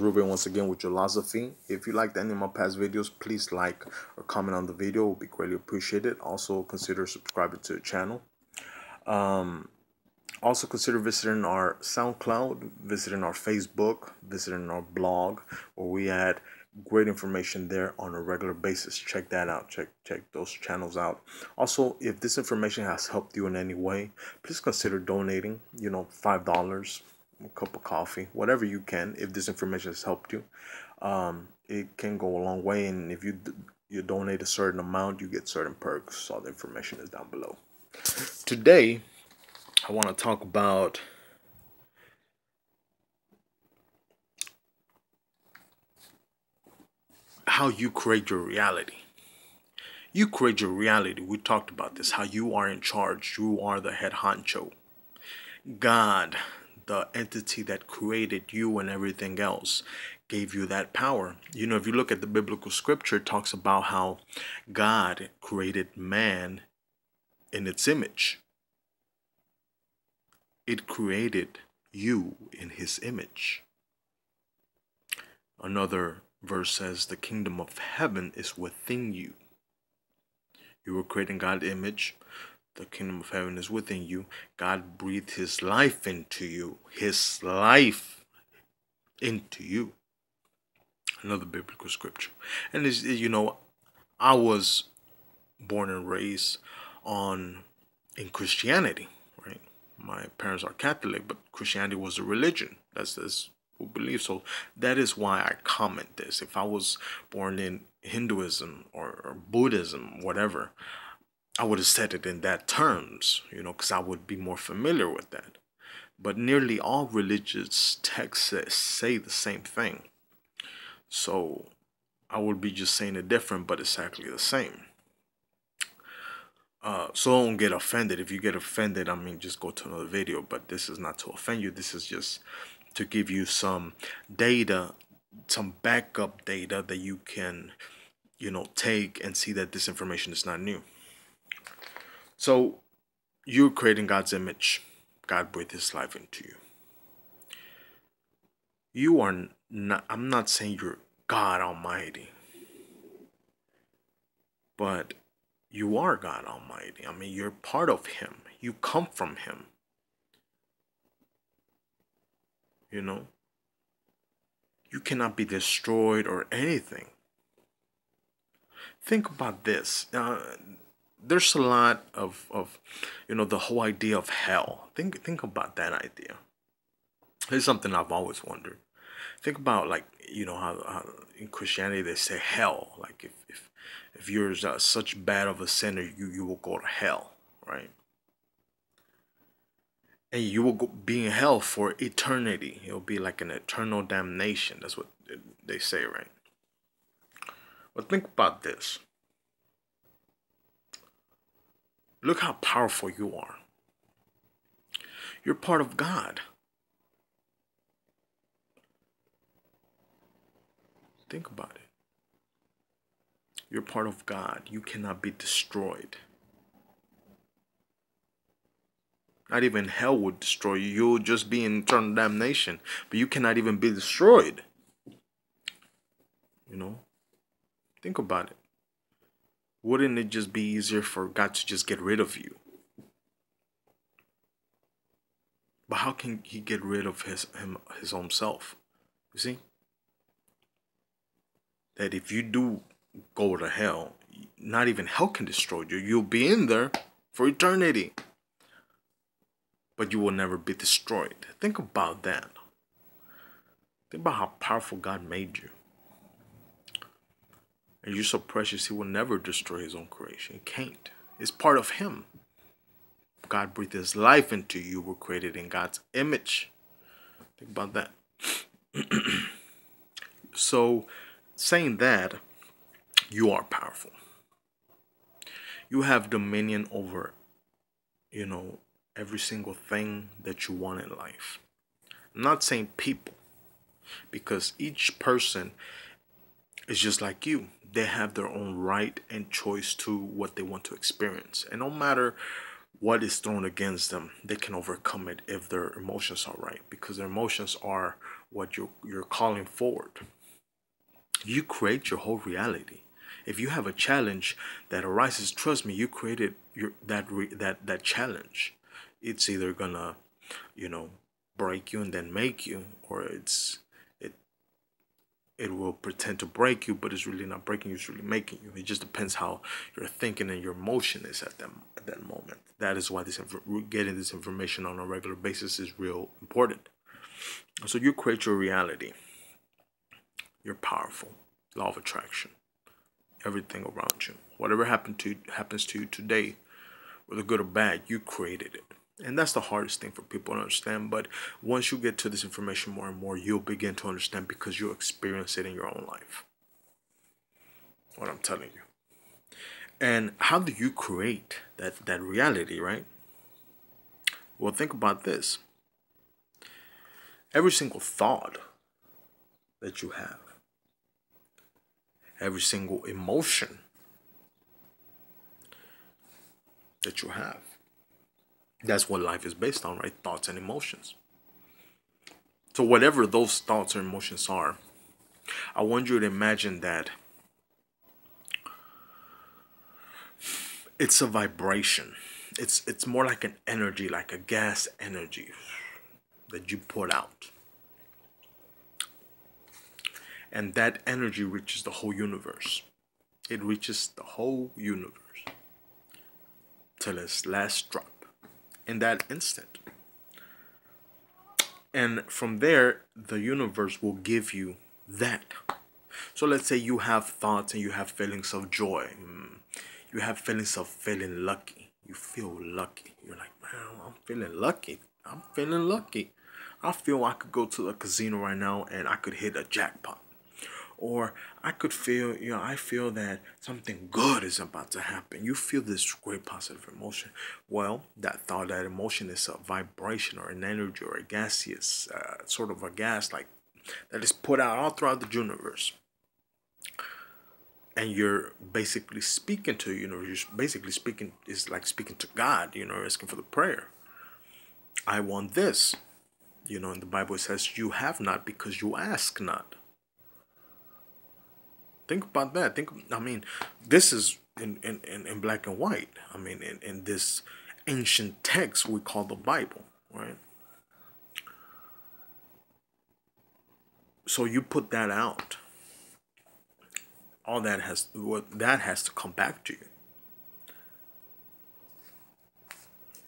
Ruben once again with Ulosophy. If you liked any of my past videos, please like or comment on the video. It would be greatly appreciated. Also consider subscribing to the channel. Um, also consider visiting our SoundCloud, visiting our Facebook, visiting our blog, where we add great information there on a regular basis. Check that out. Check check those channels out. Also, if this information has helped you in any way, please consider donating. You know, five dollars, a cup of coffee, whatever you can. If this information has helped you, um, it can go a long way. And if you you donate a certain amount, you get certain perks. All the information is down below. Today, I want to talk about how you create your reality. You create your reality. We talked about this, how you are in charge. You are the head honcho. God, the entity that created you and everything else, gave you that power. You know, if you look at the biblical scripture, it talks about how God created man in its image. It created you in his image. Another verse says, The kingdom of heaven is within you. You were created in God's image. The kingdom of heaven is within you. God breathed his life into you. His life into you. Another biblical scripture. And this, you know, I was born and raised on in Christianity, right? My parents are Catholic, but Christianity was a religion. That's this who believe so. That is why I comment this. If I was born in Hinduism or, or Buddhism, whatever, I would have said it in that terms, you know, because I would be more familiar with that. But nearly all religious texts say the same thing. So I would be just saying it different, but exactly the same. Uh, so don't get offended. If you get offended, I mean, just go to another video. But this is not to offend you. This is just to give you some data, some backup data that you can, you know, take and see that this information is not new. So you're creating God's image. God breathed his life into you. You are not, I'm not saying you're God Almighty, but you are God Almighty. I mean, you're part of Him, you come from Him. you know you cannot be destroyed or anything think about this uh, there's a lot of, of you know the whole idea of hell think think about that idea it's something i've always wondered think about like you know how, how in christianity they say hell like if if, if you're uh, such bad of a sinner you you will go to hell right and you will go, be in hell for eternity. It'll be like an eternal damnation. That's what they say, right? But think about this. Look how powerful you are. You're part of God. Think about it. You're part of God. You cannot be destroyed. Not even hell would destroy you. You'll just be in eternal damnation. But you cannot even be destroyed. You know? Think about it. Wouldn't it just be easier for God to just get rid of you? But how can he get rid of his him his own self? You see? That if you do go to hell, not even hell can destroy you. You'll be in there for eternity but you will never be destroyed. Think about that. Think about how powerful God made you. And you're so precious, He will never destroy His own creation. He can't. It's part of Him. God breathed His life into you. Were created in God's image. Think about that. so, saying that, you are powerful. You have dominion over, you know, every single thing that you want in life. I'm not saying people, because each person is just like you. They have their own right and choice to what they want to experience. And no matter what is thrown against them, they can overcome it if their emotions are right, because their emotions are what you're, you're calling forward. You create your whole reality. If you have a challenge that arises, trust me, you created your that re, that that challenge. It's either gonna, you know, break you and then make you, or it's it will pretend to break you, but it's really not breaking you, it's really making you. It just depends how your thinking and your emotion is at that at that moment. That is why this getting this information on a regular basis is real important. So you create your reality. You're powerful. Law of attraction. Everything around you. Whatever happened to happens to you today, whether good or bad, you created it. And that's the hardest thing for people to understand. But once you get to this information more and more, you'll begin to understand because you'll experience it in your own life. What I'm telling you. And how do you create that, that reality, right? Well, think about this every single thought that you have, every single emotion that you have. That's what life is based on, right? Thoughts and emotions. So, whatever those thoughts or emotions are, I want you to imagine that it's a vibration. It's it's more like an energy, like a gas energy that you put out. And that energy reaches the whole universe. It reaches the whole universe till its last drop in that instant. And from there, the universe will give you that. So let's say you have thoughts and you have feelings of joy. Mm, you have feelings of feeling lucky. You feel lucky. You're like, man, I'm feeling lucky. I'm feeling lucky. I feel I could go to a casino right now and I could hit a jackpot. Or I could feel, you know, I feel that something good is about to happen. You feel this great positive emotion. Well, that thought, that emotion is a vibration or an energy or a gaseous, uh, sort of a gas like that is put out all throughout the universe. And you're basically speaking to, you know, you're basically speaking, is like speaking to God, you know, asking for the prayer. I want this. You know, in the Bible it says, You have not because you ask not. Think about that. Think, I mean, this is in, in, in in black and white. I mean, in, in this ancient text we call the Bible, right? So you put that out. All that has what that has to come back to you.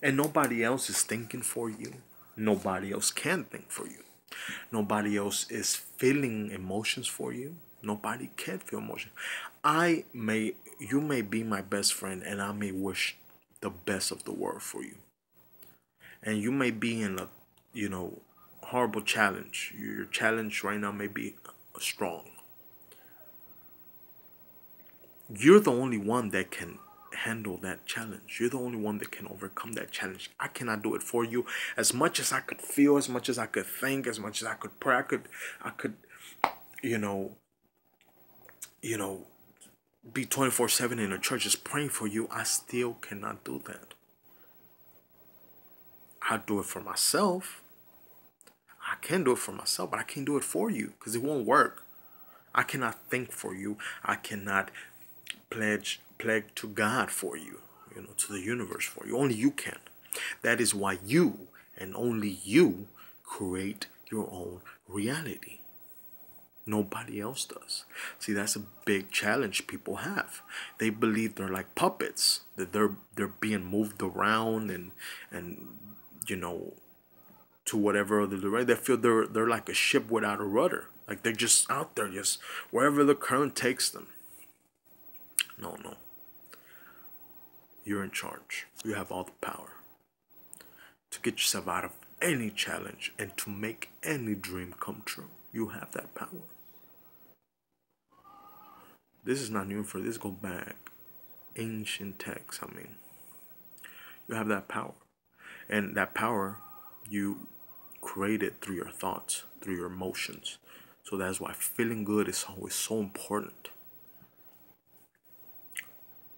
And nobody else is thinking for you. Nobody else can think for you. Nobody else is feeling emotions for you. Nobody can feel emotion. I may, you may be my best friend, and I may wish the best of the world for you. And you may be in a, you know, horrible challenge. Your challenge right now may be strong. You're the only one that can handle that challenge. You're the only one that can overcome that challenge. I cannot do it for you. As much as I could feel, as much as I could think, as much as I could pray, I could, I could, you know, you know, be 24 7 in a church just praying for you. I still cannot do that. I do it for myself. I can do it for myself, but I can't do it for you because it won't work. I cannot think for you. I cannot pledge plague to God for you, you know, to the universe for you. Only you can. That is why you and only you create your own reality. Nobody else does. See, that's a big challenge people have. They believe they're like puppets, that they're they're being moved around and and you know to whatever other direction. They feel they're they're like a ship without a rudder. Like they're just out there, just wherever the current takes them. No, no. You're in charge. You have all the power to get yourself out of any challenge and to make any dream come true. You have that power. This is not new for this go back ancient texts. I mean, you have that power, and that power you created through your thoughts, through your emotions. So that's why feeling good is always so important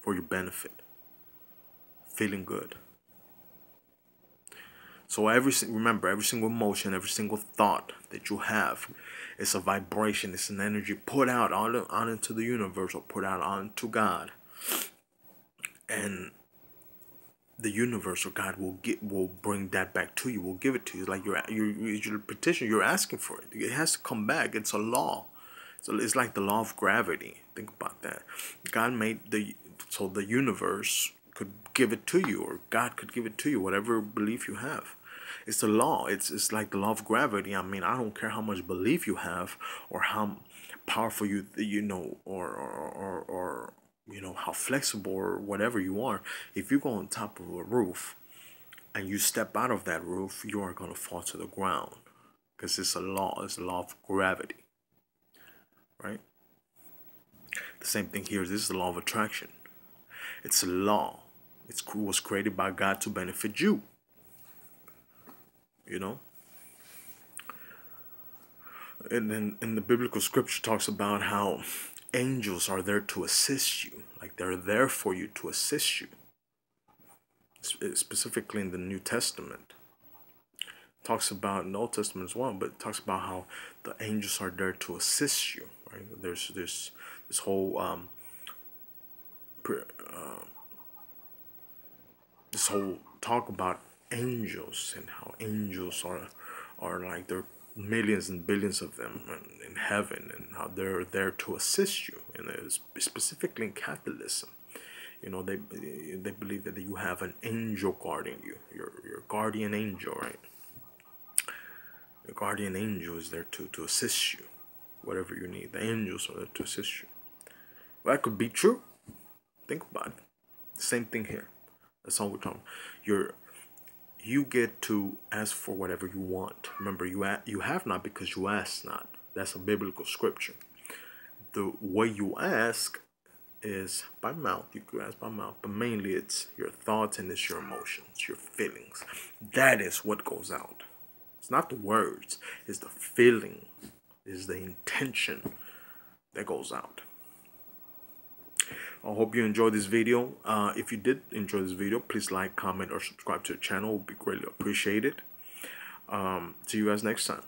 for your benefit feeling good. So every remember every single emotion, every single thought that you have. It's a vibration. It's an energy put out on, on into the universe or put out onto God. And the universe or God will get will bring that back to you. Will give it to you. like your your your petition. You're asking for it. It has to come back. It's a law. So it's like the law of gravity. Think about that. God made the so the universe could give it to you, or God could give it to you, whatever belief you have. It's the law. It's it's like the law of gravity. I mean, I don't care how much belief you have, or how powerful you you know, or or or, or you know how flexible or whatever you are. If you go on top of a roof, and you step out of that roof, you are gonna fall to the ground, because it's a law. It's a law of gravity, right? The same thing here. This is the law of attraction. It's a law. It was created by God to benefit you. You know? And then in the biblical scripture talks about how angels are there to assist you. Like they're there for you to assist you. Specifically in the New Testament. Talks about in the Old Testament as well, but it talks about how the angels are there to assist you. Right? There's this this whole um, uh, this whole talk about angels and how angels are are like there are millions and billions of them in, in heaven and how they're there to assist you. And specifically in Catholicism you know they they believe that you have an angel guarding you. Your your guardian angel right? Your guardian angel is there to to assist you. Whatever you need the angels are there to assist you. Well, that could be true. Think about it. Same thing here. That's all we're talking. You're you get to ask for whatever you want. Remember, you you have not because you ask not. That's a biblical scripture. The way you ask is by mouth. You can ask by mouth, but mainly it's your thoughts and it's your emotions, your feelings. That is what goes out. It's not the words. It's the feeling. It's the intention that goes out. I hope you enjoyed this video. Uh, if you did enjoy this video, please like, comment, or subscribe to the channel. It would be greatly appreciated. Um, see you guys next time.